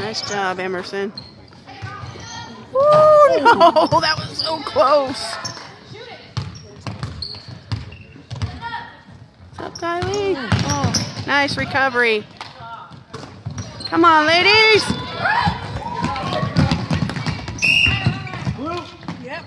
Nice job, Emerson. Oh no, that was so close. What's up, Kylie? Oh, nice recovery. Come on, ladies. Blue. Yep.